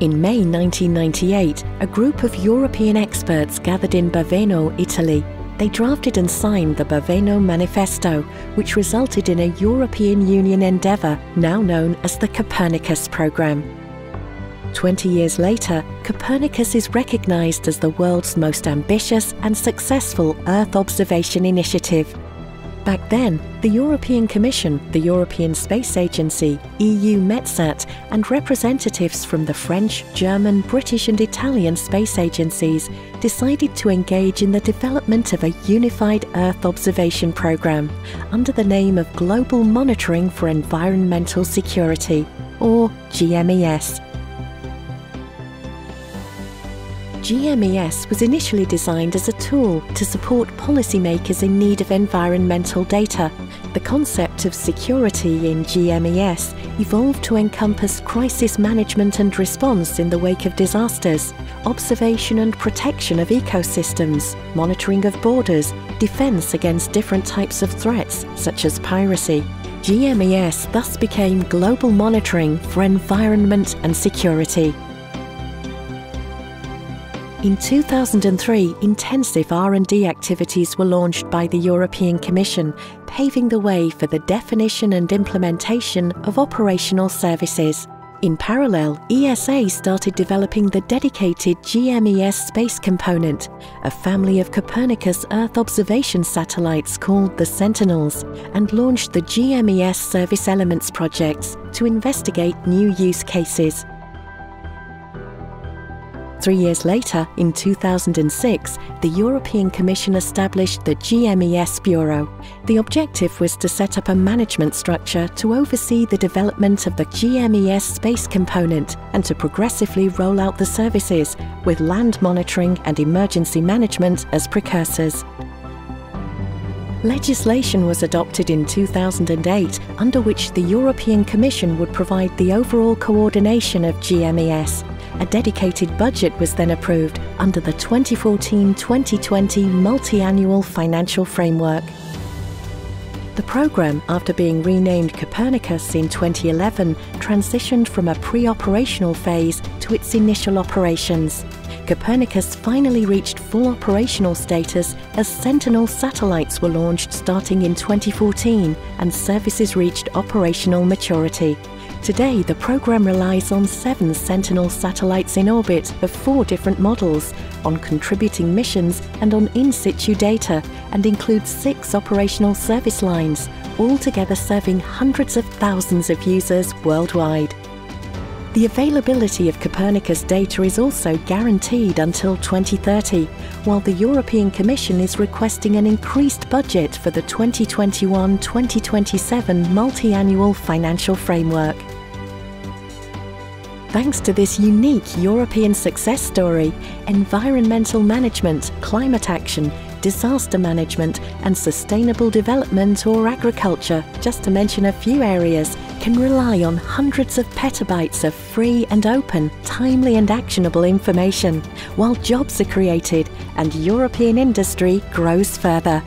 In May 1998, a group of European experts gathered in Baveno, Italy. They drafted and signed the Baveno Manifesto, which resulted in a European Union endeavour now known as the Copernicus Programme. Twenty years later, Copernicus is recognised as the world's most ambitious and successful Earth observation initiative Back then, the European Commission, the European Space Agency, EUMETSAT, and representatives from the French, German, British, and Italian space agencies decided to engage in the development of a unified Earth observation program under the name of Global Monitoring for Environmental Security, or GMES GMES was initially designed as a tool to support policymakers in need of environmental data. The concept of security in GMES evolved to encompass crisis management and response in the wake of disasters, observation and protection of ecosystems, monitoring of borders, defence against different types of threats, such as piracy. GMES thus became global monitoring for environment and security. In 2003, intensive R&D activities were launched by the European Commission, paving the way for the definition and implementation of operational services. In parallel, ESA started developing the dedicated GMES space component, a family of Copernicus Earth observation satellites called the Sentinels, and launched the GMES Service Elements projects to investigate new use cases. Three years later, in 2006, the European Commission established the GMES Bureau. The objective was to set up a management structure to oversee the development of the GMES space component and to progressively roll out the services, with land monitoring and emergency management as precursors. Legislation was adopted in 2008 under which the European Commission would provide the overall coordination of GMES a dedicated budget was then approved under the 2014-2020 Multi-Annual Financial Framework. The programme, after being renamed Copernicus in 2011, transitioned from a pre-operational phase to its initial operations. Copernicus finally reached full operational status as Sentinel satellites were launched starting in 2014 and services reached operational maturity. Today, the program relies on seven Sentinel satellites in orbit of four different models, on contributing missions and on in situ data, and includes six operational service lines, altogether serving hundreds of thousands of users worldwide. The availability of Copernicus data is also guaranteed until 2030, while the European Commission is requesting an increased budget for the 2021-2027 multi-annual financial framework. Thanks to this unique European success story, environmental management, climate action, disaster management, and sustainable development or agriculture, just to mention a few areas, can rely on hundreds of petabytes of free and open, timely and actionable information, while jobs are created and European industry grows further.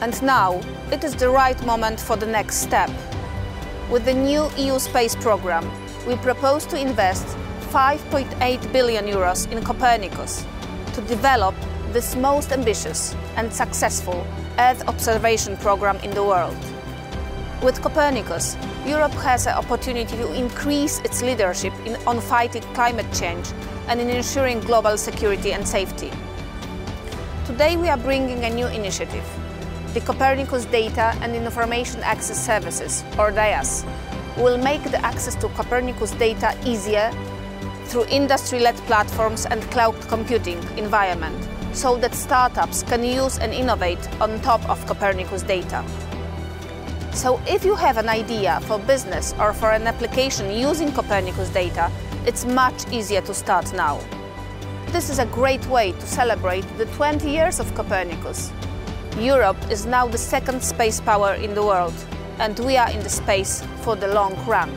And now, it is the right moment for the next step. With the new EU space programme, we propose to invest 5.8 billion euros in Copernicus to develop this most ambitious and successful Earth observation programme in the world. With Copernicus, Europe has an opportunity to increase its leadership in, on fighting climate change and in ensuring global security and safety. Today we are bringing a new initiative, the Copernicus Data and Information Access Services, or DIAS, will make the access to Copernicus data easier through industry-led platforms and cloud computing environment, so that startups can use and innovate on top of Copernicus data. So if you have an idea for business or for an application using Copernicus data, it's much easier to start now. This is a great way to celebrate the 20 years of Copernicus Europe is now the second space power in the world, and we are in the space for the long run.